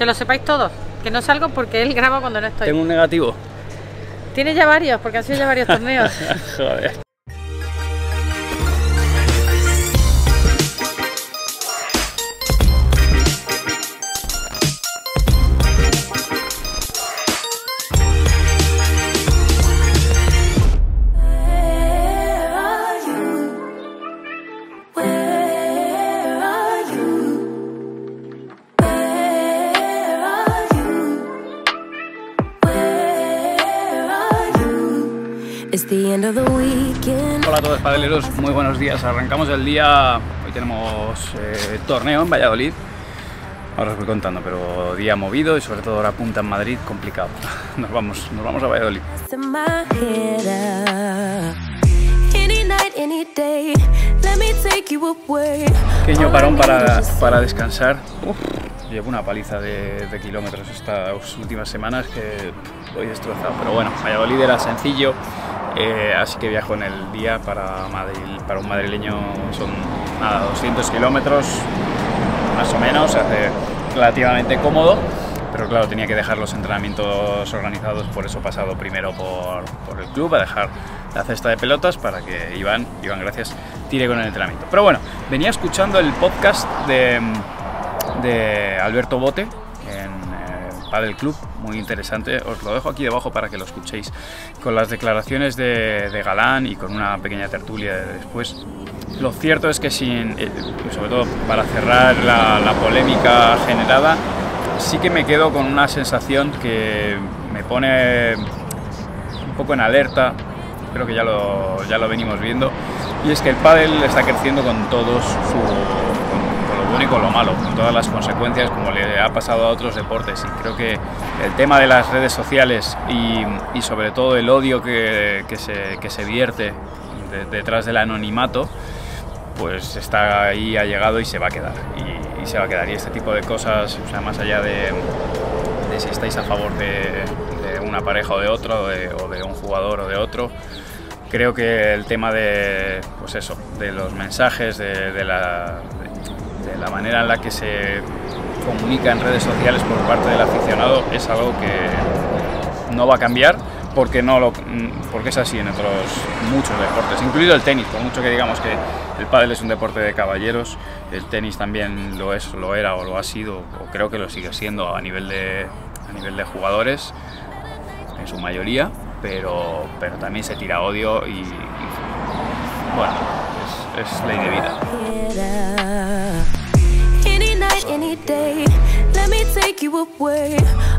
Que lo sepáis todos. Que no salgo porque él graba cuando no estoy. Tengo un negativo. Tiene ya varios, porque han sido ya varios torneos. Joder. Hola a todos padeleros, muy buenos días. Arrancamos el día, hoy tenemos eh, torneo en Valladolid. Ahora os voy contando, pero día movido y sobre todo hora punta en Madrid, complicado. Nos vamos, nos vamos a Valladolid. Pequeño parón para, para descansar. Uf, llevo una paliza de, de kilómetros estas últimas semanas que voy destrozado. Pero bueno, Valladolid era sencillo, eh, así que viajo en el día para, Madrid, para un madrileño son nada, 200 kilómetros más o menos, hace relativamente cómodo. Pero claro, tenía que dejar los entrenamientos organizados, por eso he pasado primero por, por el club a dejar la cesta de pelotas para que Iván, Iván, gracias, tire con el entrenamiento. Pero bueno, venía escuchando el podcast de, de Alberto Bote Padel Club, muy interesante. Os lo dejo aquí debajo para que lo escuchéis con las declaraciones de, Galán y con una pequeña tertulia de después. Lo cierto es que sin, eh, sobre todo para cerrar la, polémica generada, sí que me quedo con una sensación que me pone un poco en alerta, creo que ya lo, ya lo venimos viendo, y es que el pádel está creciendo con todos su, con, con lo bueno y con lo malo, con todas las consecuencias como le ha pasado a otros deportes. Y creo que el tema de las redes sociales y, y sobre todo el odio que, que se, que se vierte de- detrás del anonimato, pues está ahí, ha llegado y se va a quedar. Y, y se va a quedar. Y este tipo de cosas, o sea, más allá de, de si estáis a favor de, de una pareja o de otro, o de, o de un jugador o de otro, creo que el tema de, pues eso, de los mensajes, de, de la, la manera en la que se comunica en redes sociales por parte del aficionado es algo que no va a cambiar porque no lo, porque es así en otros muchos deportes, incluido el tenis, por mucho que digamos que el pádel es un deporte de caballeros, el tenis también lo es, lo era o lo ha sido, o creo que lo sigue siendo a nivel de, a nivel de jugadores, en su mayoría, pero, pero también se tira odio y, bueno, es, es ley de vida. Head up. Any night, any day, let me take you away.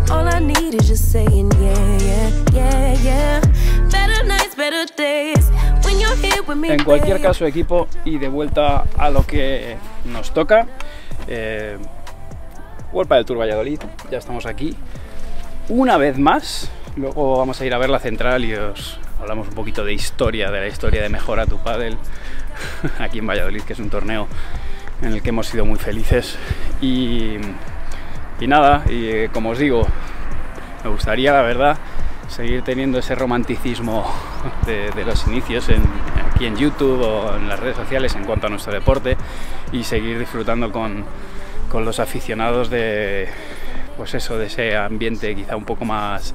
All I need is just saying, yeah, yeah, yeah, yeah. Better nights, better days. When you're here with me, En cualquier caso, equipo, y de vuelta a lo que nos toca. Eh, World Padel Tour Valladolid, ya estamos aquí. Una vez más, luego vamos a ir a ver la central y os hablamos un poquito de historia, de la historia de Mejora tu Padel aquí en Valladolid, que es un torneo en el que hemos sido muy felices. Y, nada, y eh, como os digo, me gustaría, la verdad, seguir teniendo ese romanticismo de, de los inicios en- aquí en YouTube o en las redes sociales en cuanto a nuestro deporte y seguir disfrutando con, con los aficionados de pues eso de ese ambiente quizá un poco más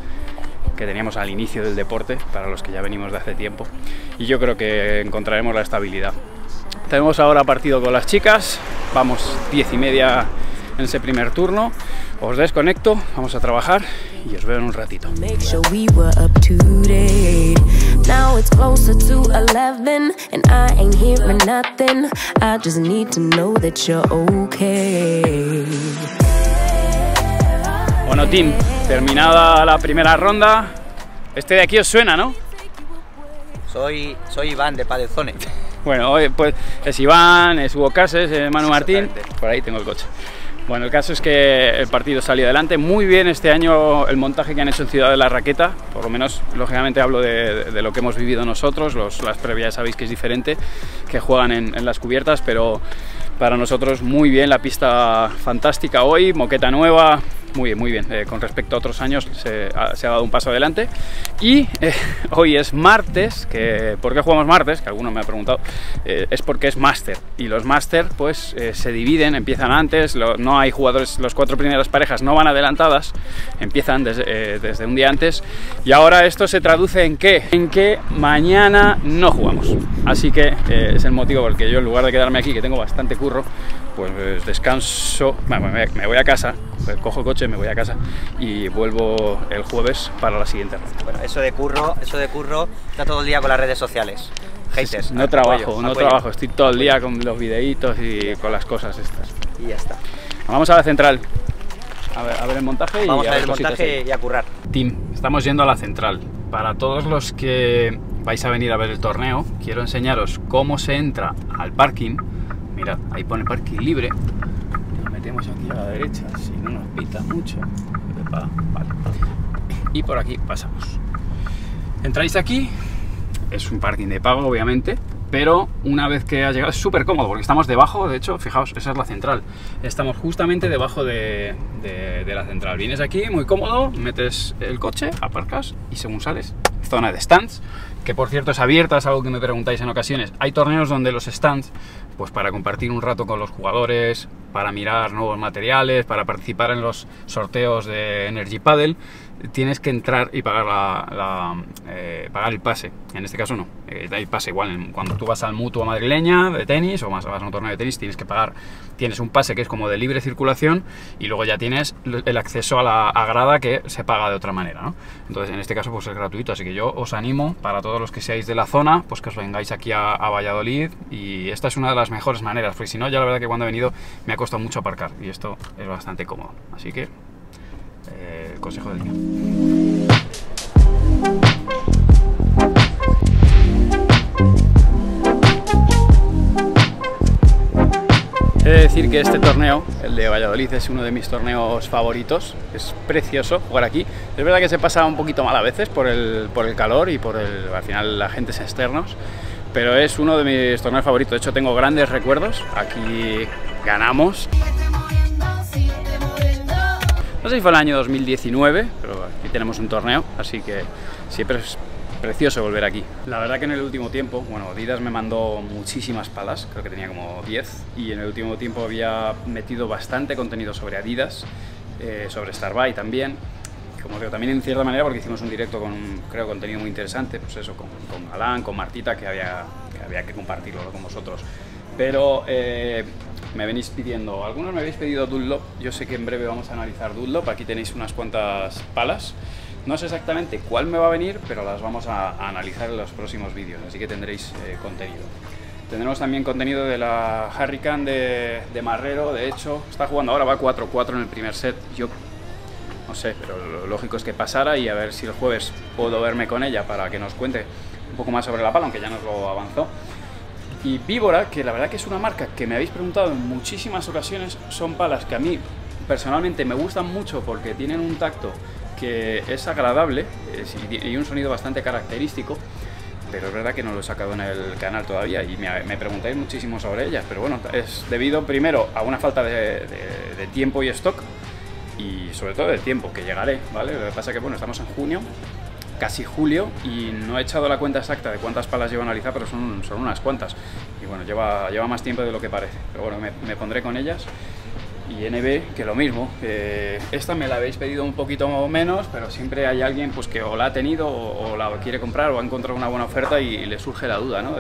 que teníamos al inicio del deporte para los que ya venimos de hace tiempo y yo creo que encontraremos la estabilidad tenemos ahora partido con las chicas vamos diez y media en ese primer turno os desconecto vamos a trabajar y os veo en un ratito Make sure we were up to date. Now it's closer to 11, and I ain't hearing nothing. I just need to know that you're okay. Bueno, team, terminada la primera ronda. Este de aquí os suena, ¿no? Soy, soy Iván de Padezone. Bueno, hoy pues es Iván, es Hugo Cases, es Manu Martín. Por ahí tengo el coche. Bueno, el caso es que el partido salió adelante. Muy bien este año el montaje que han hecho en Ciudad de la Raqueta. Por lo menos, lógicamente, hablo de, de lo que hemos vivido nosotros. Los- las previas sabéis que es diferente, que juegan en, en las cubiertas, pero para nosotros muy bien. La pista fantástica hoy, moqueta nueva, muy bien, muy bien. Eh, con respecto a otros años se ha, se ha dado un paso adelante. Y eh, hoy es martes, que ¿por qué jugamos martes? Que alguno me ha preguntado. Eh, es porque es máster. Y los máster pues eh, se dividen, empiezan antes, lo- no hay jugadores, los cuatro primeras parejas no van adelantadas, empiezan desde, eh, desde un día antes. Y ahora esto se traduce en qué? En que mañana no jugamos. Así que eh, es el motivo por el que yo en lugar de quedarme aquí, que tengo bastante curro, pues eh, descanso, bueno, me, voy a casa, pues, cojo el coche, me voy a casa y vuelvo el jueves para la siguiente ronda. Bueno, eso de curro, eso de curro, está todo el día con las redes sociales. Haters. No al trabajo, no trabajo, estoy todo el día con los videitos y con las cosas estas. Y ya está. Vamos a la central. A ver, a ver el montaje y Vamos a ver el montaje ahí. y a currar. Team, estamos yendo a la central. Para todos los que vais a venir a ver el torneo, quiero enseñaros cómo se entra al parking. Mirad, ahí pone parking libre. Nos metemos aquí a la derecha, si no nos pita mucho. Epa, vale. Y por aquí pasamos. Entráis aquí, es un parking de pago, obviamente, pero una vez que has llegado es súper cómodo porque estamos debajo, de hecho, fijaos, esa es la central. Estamos justamente debajo de, de- de la central. Vienes aquí, muy cómodo, metes el coche, aparcas y según sales, zona de stands, que por cierto es abierta, es algo que me preguntáis en ocasiones. Hay torneos donde los stands, pues para compartir un rato con los jugadores, para mirar nuevos materiales, para participar en los sorteos de Energy Paddle, tienes que entrar y pagar la, eh, pagar el pase. En este caso no, eh, hay pase igual. Cuando tú vas al mutua madrileña de tenis o más vas a un torneo de tenis, tienes que pagar. Tienes un pase que es como de libre circulación y luego ya tienes el acceso a la a grada que se paga de otra manera. ¿no? Entonces, en este caso, pues es gratuito. Así que yo os animo para todos los que seáis de la zona, pues que os vengáis aquí a Valladolid. Y esta es una de las mejores maneras, porque si no, ya la verdad que cuando he venido me ha costado mucho aparcar y esto es bastante cómodo. Así que, eh, el consejo del día. He de decir que este torneo, el de Valladolid, es uno de mis torneos favoritos. Es precioso jugar aquí. Es verdad que se pasa un poquito mal a veces por el, por el calor y por al final la gente es externos, pero es uno de mis torneos favoritos. De hecho, tengo grandes recuerdos. Aquí ganamos. No sé si fue el año 2019, pero aquí tenemos un torneo, así que siempre es precioso volver aquí. La verdad que en el último tiempo, bueno, Adidas me mandó muchísimas palas, creo que tenía como 10, y en el último tiempo había metido bastante contenido sobre Adidas, eh, sobre Starbuy también, como digo, también en cierta manera porque hicimos un directo con, creo, contenido muy interesante, pues eso, con, con Galán, con Martita, que había que, había que compartirlo con vosotros. Pero eh, me venís pidiendo, algunos me habéis pedido Dunlop, yo sé que en breve vamos a analizar Dunlop, aquí tenéis unas cuantas palas. No sé exactamente cuál me va a venir, pero las vamos a, a analizar en los próximos vídeos, así que tendréis eh, contenido. Tendremos también contenido de la Hurricane de, de Marrero, de hecho, está jugando ahora, va 4-4 en el primer set. Yo no sé, pero lo lógico es que pasara y a ver si el jueves puedo verme con ella para que nos cuente un poco más sobre la pala, aunque ya nos lo avanzó. Y Víbora, que la verdad que es una marca que me habéis preguntado en muchísimas ocasiones, son palas que a mí personalmente me gustan mucho porque tienen un tacto que es agradable y un sonido bastante característico, pero es verdad que no lo he sacado en el canal todavía y me, me preguntáis muchísimo sobre ellas, pero bueno, es debido primero a una falta de, de- de tiempo y stock y sobre todo de tiempo, que llegaré, ¿vale? Lo que pasa es que, bueno, estamos en junio, casi julio, y no he echado la cuenta exacta de cuántas palas llevo a analizar, pero son, son unas cuantas. Y bueno, lleva, lleva más tiempo de lo que parece. Pero bueno, me, pondré con ellas. Y NB, que lo mismo. eh, esta me la habéis pedido un poquito menos, pero siempre hay alguien pues, que o la ha tenido o, la quiere comprar o ha encontrado una buena oferta y, le surge la duda, ¿no?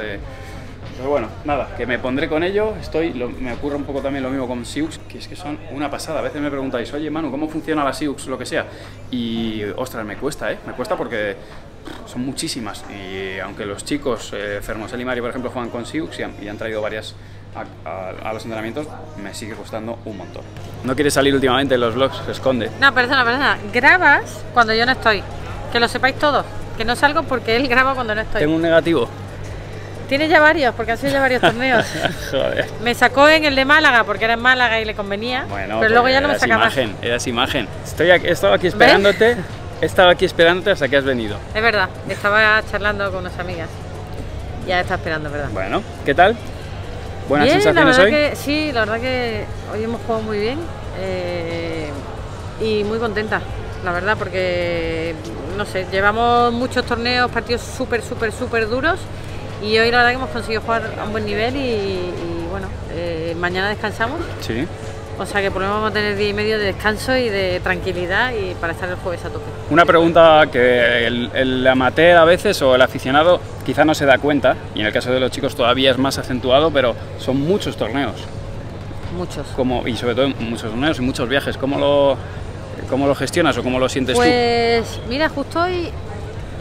Pero bueno, nada, que me pondré con ello. Estoy, lo- me ocurre un poco también lo mismo con Siux, que es que son una pasada. A veces me preguntáis, oye Manu, ¿cómo funciona la Siux? Lo que sea. Y ostras, me cuesta, ¿eh? Me cuesta porque son muchísimas. Y aunque los chicos, eh, Fermosel y Mari, por ejemplo, juegan con Siux y han, y han traído varias a, a- a los entrenamientos, me sigue costando un montón. No quiere salir últimamente en los vlogs, se esconde. No, perdona, perdona. Grabas cuando yo no estoy. Que lo sepáis todos. Que no salgo porque él graba cuando no estoy. Tengo un negativo. Tiene ya varios, porque ha sido ya varios torneos. Joder. Me sacó en el de Málaga porque era en Málaga y le convenía. Bueno, pero luego ya pues no me eras saca más. imagen, Eras imagen. Estoy aquí, he estado aquí esperándote. He estado aquí esperándote hasta que has venido. Es verdad, estaba charlando con unas amigas. Ya está esperando, es verdad. Bueno, ¿qué tal? ¿Buenas bien, la sensaciones verdad hoy? que sí, la verdad que hoy hemos jugado muy bien. Eh, y muy contenta, la verdad, porque no sé, llevamos muchos torneos, partidos súper, súper, súper duros y hoy la verdad que hemos conseguido jugar a un buen nivel y, y, bueno, eh, mañana descansamos. Sí. O sea que por lo menos vamos a tener día y medio de descanso y de tranquilidad y para estar el jueves a tope. Una pregunta que el, el amateur a veces o el aficionado quizá no se da cuenta, y en el caso de los chicos todavía es más acentuado, pero son muchos torneos. Muchos. Como, y sobre todo muchos torneos y muchos viajes. ¿Cómo lo, cómo lo gestionas o cómo lo sientes tú? Pues mira, justo hoy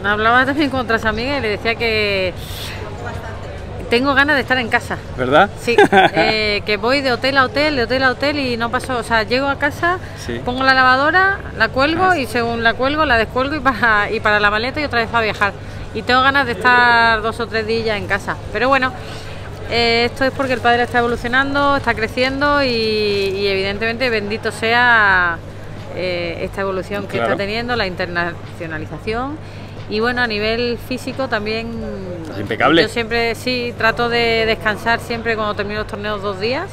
hablaba también con otras amigas y le decía que tengo ganas de estar en casa. ¿Verdad? Sí, eh, que voy de hotel a hotel, de hotel a hotel y no paso, o sea, llego a casa, Sí. pongo la lavadora, la cuelgo Ah, y según la cuelgo la descuelgo y para, y para la maleta y otra vez para viajar. Y tengo ganas de estar dos o tres días en casa. Pero bueno, eh, esto es porque el padre está evolucionando, está creciendo y, y evidentemente bendito sea eh, esta evolución que Claro. está teniendo, la internacionalización. Y bueno, a nivel físico también Es impecable. yo siempre sí trato de descansar siempre cuando termino los torneos dos días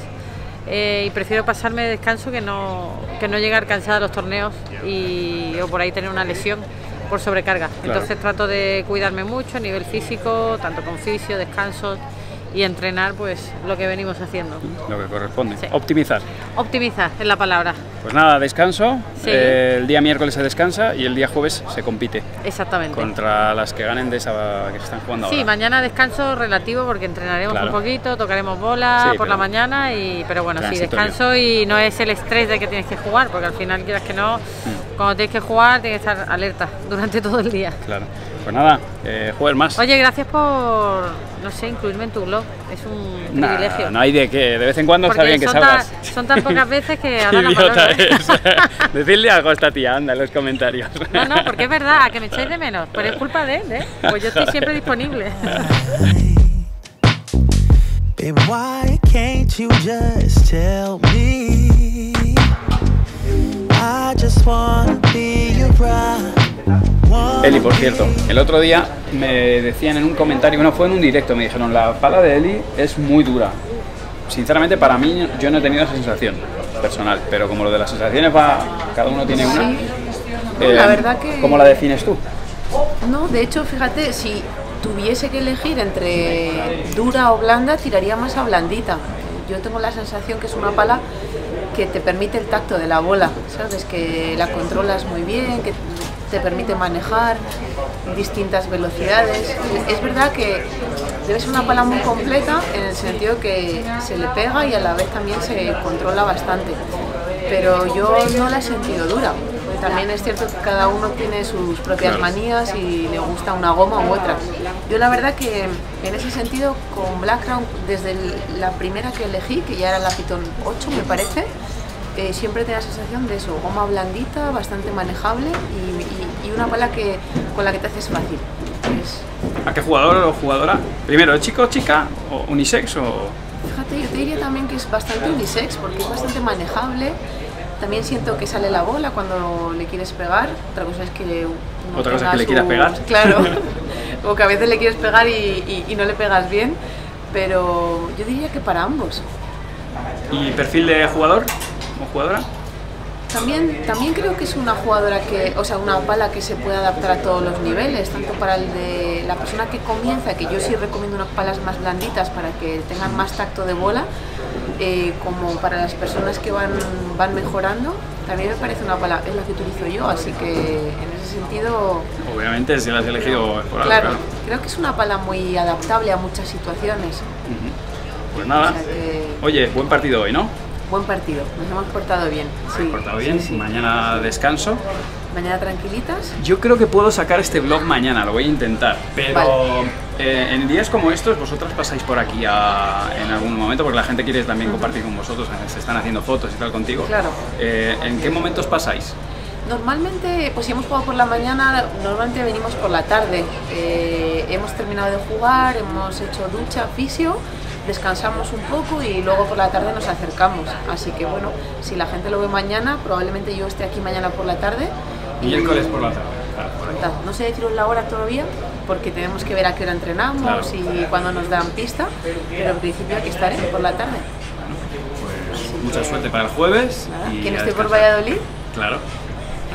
eh, y prefiero pasarme de descanso que no, que no llegar cansada a los torneos y o por ahí tener una lesión por sobrecarga. Claro. Entonces trato de cuidarme mucho a nivel físico, tanto con fisio, descansos y entrenar pues lo que venimos haciendo. Lo que corresponde. Sí. Optimizar. Optimizar es la palabra, Pues nada, descanso. Sí. Eh, el día miércoles se descansa y el día jueves se compite exactamente. contra las que ganen de esa que están jugando Sí, ahora. mañana descanso relativo porque entrenaremos Claro. un poquito, tocaremos bola Sí, por la mañana y pero bueno, sí, descanso y no es el estrés de que tienes que jugar, porque al final quieras que no, Mm. cuando tienes que jugar tienes que estar alerta durante todo el día. Claro. Pues nada, eh, jueves más. Oye, gracias por no sé, incluirme en tu blog. Es un Nah, privilegio. no hay de qué. De vez en cuando está porque bien que salgas. tan, son tan pocas veces que Qué ahora la idiota es. Decidle algo a esta tía, anda, en los comentarios. No, no, porque es verdad, que me echáis de menos, pero es culpa de él, ¿eh? Pues yo estoy siempre disponible. Why can't you just tell me? I just wanna be your bride. Eli, por cierto, el otro día me decían en un comentario, bueno, fue en un directo, me dijeron, la pala de Eli es muy dura. Sinceramente, para mí, yo no he tenido esa sensación personal, pero como lo de las sensaciones va, cada uno tiene una. No, eh, la verdad que- ¿Cómo la defines tú? No, de hecho, fíjate, si tuviese que elegir entre dura o blanda, tiraría más a blandita. Yo tengo la sensación que es una pala que te permite el tacto de la bola, ¿sabes? Que la controlas muy bien, que te permite manejar distintas velocidades. Es verdad que debe ser una pala muy completa en el sentido que se le pega y a la vez también se controla bastante. Pero yo no la he sentido dura. También es cierto que cada uno tiene sus propias manías y le gusta una goma u otra. Yo la verdad que en ese sentido con Black Crown, desde la primera que elegí, que ya era la Python 8 me parece, eh, siempre tenía la sensación de eso, goma blandita, bastante manejable y, y- y una pala que, con la que te haces fácil. Es- ¿A qué jugador o jugadora? Primero, ¿chico, chica o unisex o...? Fíjate, yo te diría también que es bastante unisex porque es bastante manejable. También siento que sale la bola cuando le quieres pegar. Otra cosa es que. Otra cosa es tenga que le quieras pegar. Claro. o que a veces le quieres pegar y- y no le pegas bien. Pero yo diría que para ambos. ¿Y perfil de jugador o jugadora? También, también creo que es una jugadora que, o sea, una pala que se puede adaptar a todos los niveles, tanto para el de la persona que comienza, que yo sí recomiendo unas palas más blanditas para que tengan más tacto de bola, eh, como para las personas que van, van mejorando. También me parece una pala, es la que utilizo yo, así que en ese sentido, Obviamente, si la has elegido por algo, claro, creo que es una pala muy adaptable a muchas situaciones. Pues nada. O sea que- Oye, buen partido hoy, ¿no? Buen partido, nos hemos portado bien. Sí, Portado bien, sí, sí. mañana descanso. Mañana tranquilitas. Yo creo que puedo sacar este vlog mañana, lo voy a intentar. Pero Vale. eh, en días como estos, vosotras pasáis por aquí a- en algún momento, porque la gente quiere también compartir con vosotros, se están haciendo fotos y tal contigo. Claro. Eh, ¿En qué momentos pasáis? Normalmente, pues si hemos jugado por la mañana, normalmente venimos por la tarde. Eh, hemos terminado de jugar, hemos hecho ducha, fisio, descansamos un poco y luego por la tarde nos acercamos. Así que bueno, si la gente lo ve mañana, probablemente yo esté aquí mañana por la tarde. y- Miércoles por la tarde. Claro, por. No sé deciros la hora todavía, porque tenemos que ver a qué hora entrenamos Claro. y cuándo nos dan pista, pero en principio aquí estaré por la tarde. Pues mucha suerte para el jueves. Y ¿Quién esté por. Valladolid? Claro,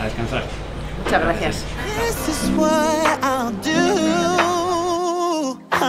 a descansar. Muchas gracias. This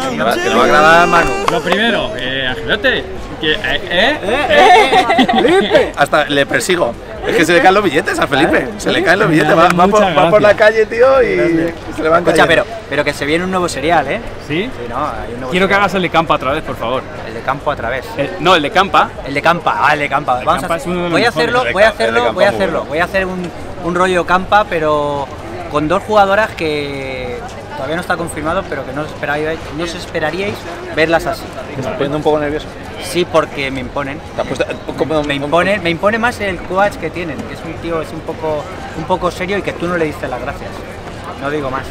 Que no va- que no va a grabar Manu. Lo primero, eh, Angelote, que, eh, eh, Hasta le persigo. Es que se le caen los billetes a Felipe. Se le caen los billetes. Va, va por, Muchas va por la calle, tío, y se le van Escucha, pero, pero que se viene un nuevo serial, ¿eh? ¿Sí? Sí, no, hay un nuevo Quiero que hagas el de campa otra vez, por favor. El de campo a través. Eh, no, el de campa. El de campa, ah, el de campa. de Vamos campa a voy a hacerlo, El voy a el hacerlo, voy a hacerlo. Voy a hacer un, un rollo campa, pero con dos jugadoras que todavía no está confirmado, pero que no os esperaríais, no os esperaríais verlas así. Te estás poniendo un poco nervioso. Sí, porque me imponen. Te has puesto- como- Me impone, me impone más el coach que tienen, que es un tío es un poco, un poco serio y que tú no le diste las gracias. No digo más.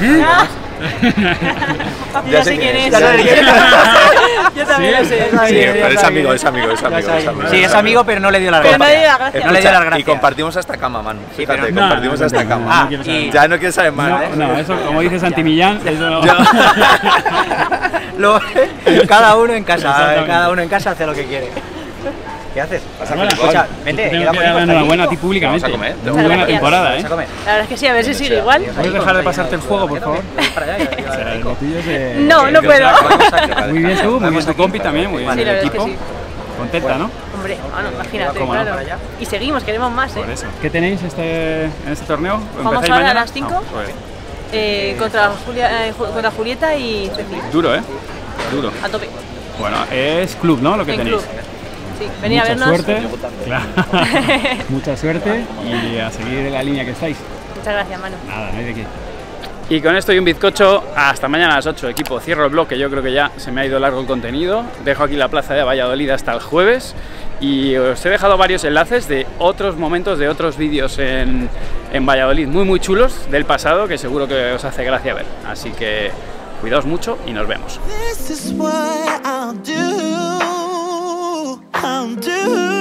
Ya sé quién es. Ya quién es. Yo también lo sé. Sí, pero es amigo, es amigo, es amigo. sabe. es amigo. Sí, es amigo, pero no le dio las Pero no gracias. le dio las gracias. No le dio las gracias. Y compartimos hasta cama, Manu. Sí, Fíjate, compartimos no, hasta no, cama. no, Ah, y- Ya no quieres saber más, No, ¿eh? no, eso como dice Santi Millán, eso no. Lo- cada uno en casa, cada uno en casa hace lo que quiere. ¿Qué haces? Bueno, Escucha, te vente, tengo queda que dar enhorabuena a ti públicamente. Vamos a comer. Muy buena temporada, a ¿eh? La verdad es que sí, a ver si sigue igual. ¿Puedes dejar de pasarte el fuego, por favor? No, no puedo. A- Muy bien tú, muy bien tu compi también, muy bien el equipo. Contenta, ¿no? Hombre, bueno, imagínate, ¿Cómo no? claro. Y seguimos, queremos más, ¿eh? ¿Qué tenéis este, en este torneo? Vamos ¿Empezáis ahora a las cinco. No, pues, Eh, contra, Julia, eh, contra Julieta y Ceci. duro, ¿eh? Duro. A tope. Bueno, es club, ¿no? Lo que En tenéis. club. Sí, venid a Mucha vernos. suerte. Claro. Mucha suerte y a seguir en la línea que estáis. Muchas gracias, Manu. Nada, no hay de qué. Y con esto y un bizcocho, hasta mañana a las 8, equipo. Cierro el bloque, yo creo que ya se me ha ido largo el contenido. Dejo aquí la plaza de Valladolid hasta el jueves. Y os he dejado varios enlaces de otros momentos, de otros vídeos en, en Valladolid muy muy chulos del pasado que seguro que os hace gracia ver. Así que cuidaos mucho y nos vemos. I'm due.